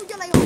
我就来用。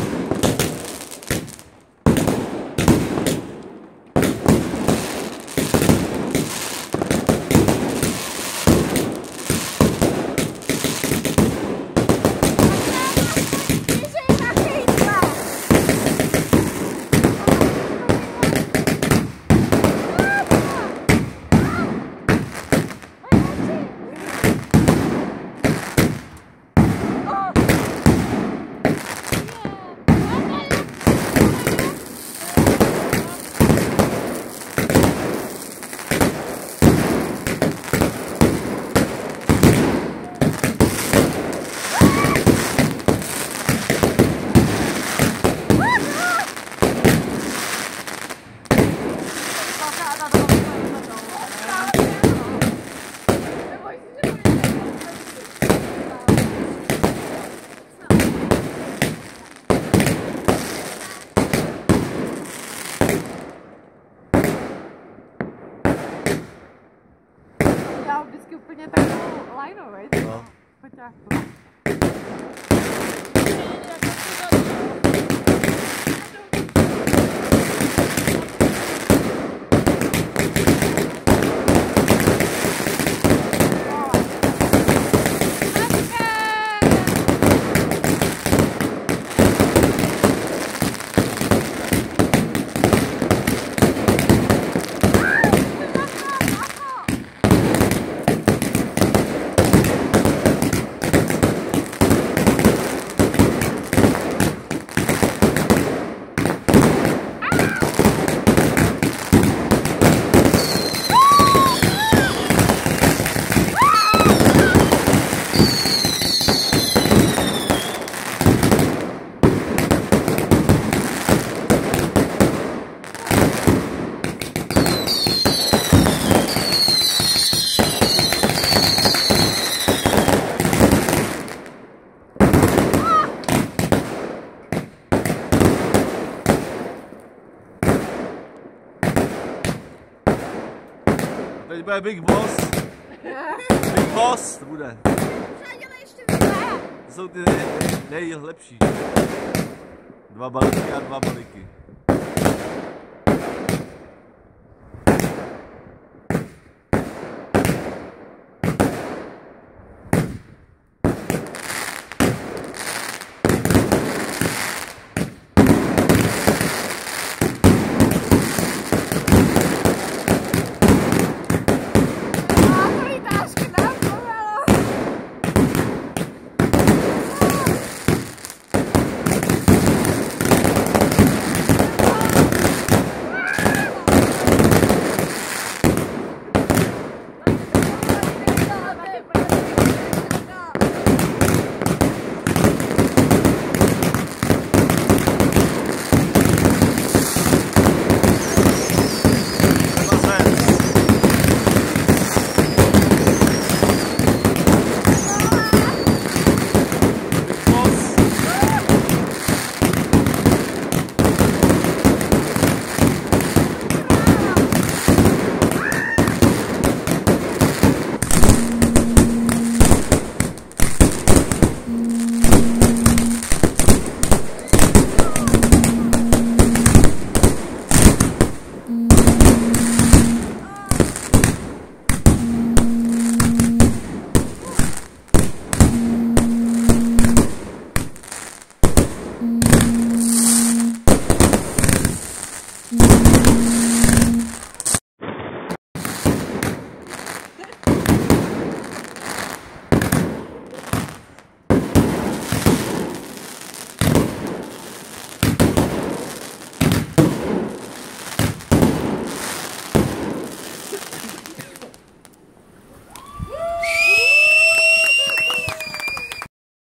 Úplně takovou lajnou, veď? No. Poťáku. Teď bude Big Boss. Big Boss to bude. To jsou ty nej, nejlepší. Dva balíky a dva balíky.